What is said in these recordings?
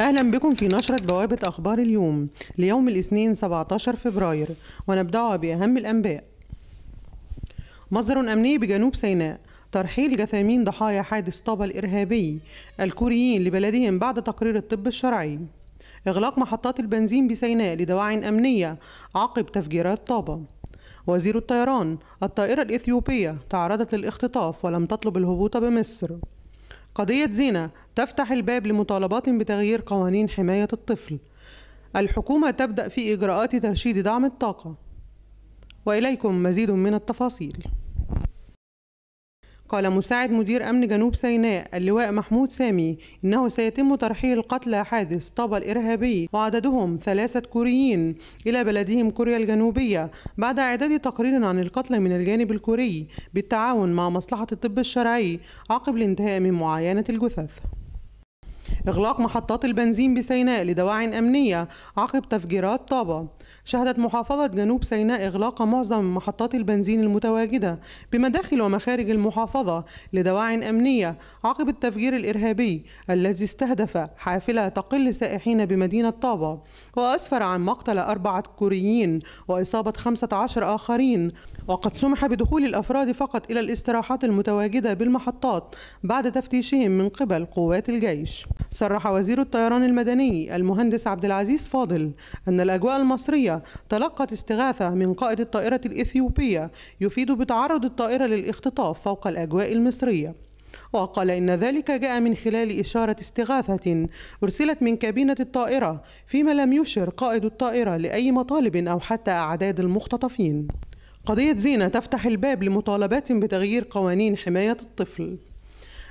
أهلا بكم في نشرة بوابة أخبار اليوم ليوم الاثنين 17 فبراير ونبدأ بأهم الأنباء. مصدر أمني بجنوب سيناء ترحيل جثامين ضحايا حادث طابة الإرهابي الكوريين لبلدهم بعد تقرير الطب الشرعي. إغلاق محطات البنزين بسيناء لدواع أمنية عقب تفجيرات طابة. وزير الطيران الطائرة الإثيوبية تعرضت للاختطاف ولم تطلب الهبوط بمصر. قضية زينة تفتح الباب لمطالبات بتغيير قوانين حماية الطفل. الحكومة تبدأ في إجراءات ترشيد دعم الطاقة. وإليكم مزيد من التفاصيل. قال مساعد مدير أمن جنوب سيناء اللواء محمود سامي إنه سيتم ترحيل قتلى حادث طابة الإرهابي وعددهم ثلاثة كوريين إلى بلدهم كوريا الجنوبية بعد إعداد تقرير عن القتلى من الجانب الكوري بالتعاون مع مصلحة الطب الشرعي عقب الانتهاء من معاينة الجثث. إغلاق محطات البنزين بسيناء لدواع أمنية عقب تفجيرات طابة. شهدت محافظة جنوب سيناء إغلاق معظم محطات البنزين المتواجدة بمداخل ومخارج المحافظة لدواع أمنية عقب التفجير الإرهابي الذي استهدف حافلة تقل سائحين بمدينة طابة. وأسفر عن مقتل أربعة كوريين وإصابة 15 آخرين. وقد سمح بدخول الأفراد فقط إلى الاستراحات المتواجدة بالمحطات بعد تفتيشهم من قبل قوات الجيش. صرح وزير الطيران المدني المهندس عبد العزيز فاضل أن الأجواء المصرية تلقت استغاثة من قائد الطائرة الإثيوبية يفيد بتعرض الطائرة للاختطاف فوق الأجواء المصرية. وقال إن ذلك جاء من خلال إشارة استغاثة أرسلت من كابينة الطائرة فيما لم يشر قائد الطائرة لأي مطالب أو حتى أعداد المختطفين. قضية زينة تفتح الباب لمطالبات بتغيير قوانين حماية الطفل.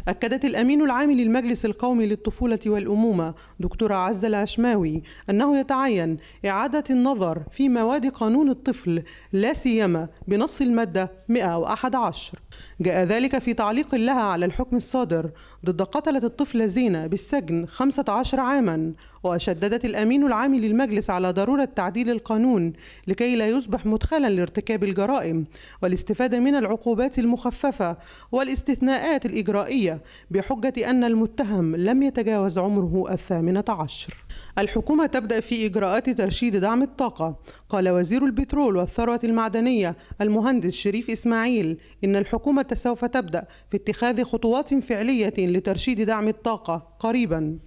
أكدت الأمين العام للمجلس القومي للطفولة والأمومة دكتورة عزة العشماوي أنه يتعين إعادة النظر في مواد قانون الطفل لا سيما بنص المادة 111 جاء ذلك في تعليق لها على الحكم الصادر ضد قتلة الطفلة زينة بالسجن 15 عاما. وشددت الأمين العام للمجلس على ضرورة تعديل القانون لكي لا يصبح مدخلا لارتكاب الجرائم والاستفادة من العقوبات المخففة والاستثناءات الإجرائية بحجة أن المتهم لم يتجاوز عمره الثامنة عشر. الحكومة تبدأ في إجراءات ترشيد دعم الطاقة. قال وزير البترول والثروة المعدنية المهندس شريف إسماعيل إن الحكومة سوف تبدأ في اتخاذ خطوات فعلية لترشيد دعم الطاقة قريباً.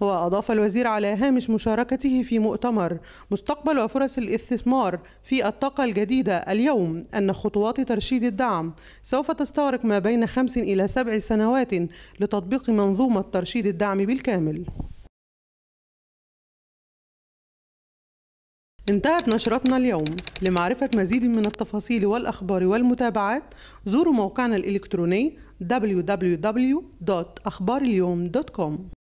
وأضاف الوزير على هامش مشاركته في مؤتمر مستقبل وفرص الاستثمار في الطاقة الجديدة اليوم أن خطوات ترشيد الدعم سوف تستغرق ما بين خمس إلى سبع سنوات لتطبيق منظومة ترشيد الدعم بالكامل. انتهت نشرتنا اليوم. لمعرفة مزيد من التفاصيل والأخبار والمتابعات زوروا موقعنا الإلكتروني www.أخباراليوم.com